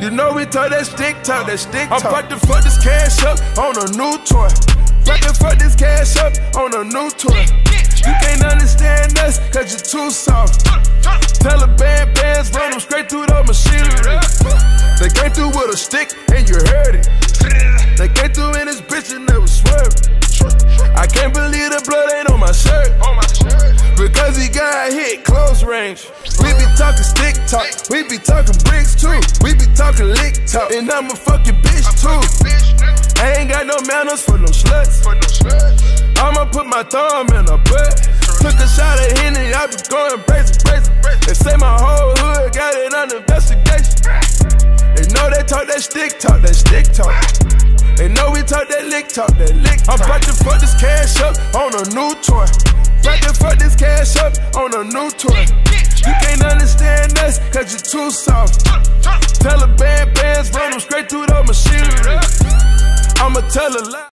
You know we talk that stick talk, that stick talk. I'm about to fuck this cash up on a new toy. About to fuck this cash up on a new toy. You can't understand us, cause you're too soft. Taliban bands run them straight through the machinery. They came through with a stick and you heard it. They came through in this bitch and they was swerving. I can't believe the blood Because he got hit close range. We be talking stick talk, we be talking bricks too. We be talking lick talk, and I'm a fucking bitch too. I ain't got no manners for no sluts. I'ma put my thumb in her butt. Took a shot at Henny, I be going crazy, crazy. They say my whole hood got it under investigation. They know they talk that stick talk, that stick talk. They know we talk that lick talk, that lick talk. I'm about to fuck this cash up on a new toy. About to fuck this cash up on a new toy. You can't understand us, cause you're too soft. Taliban bands run them straight through the machinery. I'ma tell a lie.